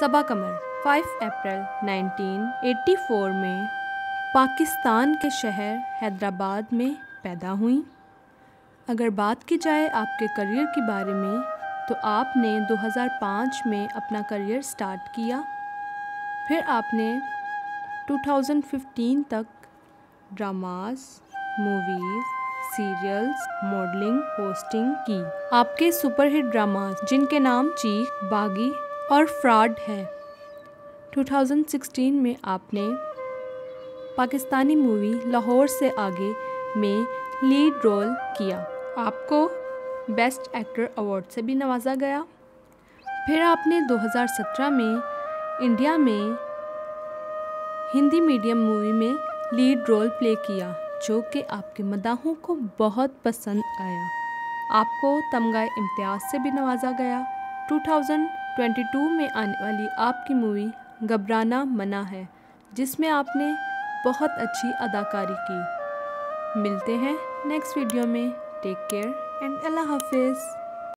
सबा कमर 5 अप्रैल 1984 में पाकिस्तान के शहर हैदराबाद में पैदा हुई। अगर बात की जाए आपके करियर के बारे में तो आपने 2005 में अपना करियर स्टार्ट किया। फिर आपने 2015 तक dramas movies serials modelling hosting की। आपके सुपरहिट ड्रामास जिनके नाम चीख, बागी और फ्रॉड है। 2016 में आपने पाकिस्तानी मूवी लाहौर से आगे में लीड रोल किया। आपको बेस्ट एक्टर अवार्ड से भी नवाजा गया। फिर आपने 2017 में इंडिया में हिंदी मीडियम मूवी में लीड रोल प्ले किया, जो कि आपके मदाहों को बहुत पसंद आया। आपको तमगा इम्तियाज़ से भी नवाजा गया। 2022 में आने वाली आपकी मूवी घबराना मना है, जिसमें आपने बहुत अच्छी अदाकारी की। मिलते हैं नेक्स्ट वीडियो में। टेक केयर एंड अल्लाह हाफिज़